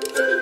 Thank you.